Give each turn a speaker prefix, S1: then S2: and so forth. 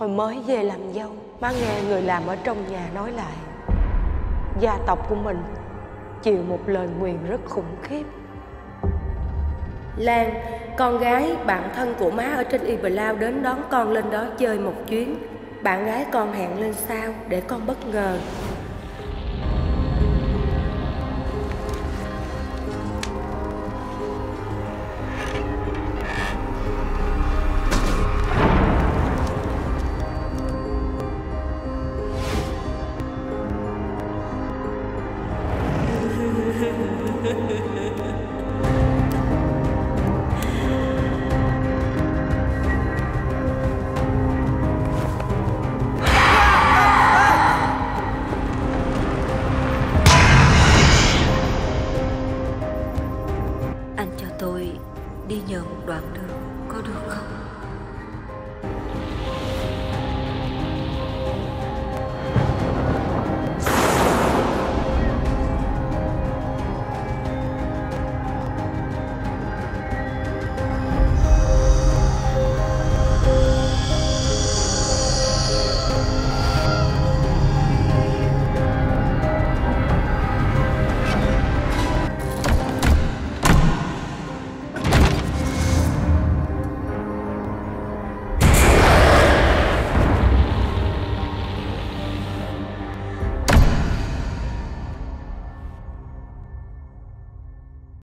S1: Hồi mới về làm dâu Má nghe người làm ở trong nhà nói lại. Gia tộc của mình Chịu một lời nguyền rất khủng khiếp. Lan, con gái bạn thân của má ở trên Y đến đón con lên đó chơi một chuyến. Bạn gái con hẹn lên sao để con bất ngờ. Anh
S2: cho tôi đi nhờ một đoạn đường có được không?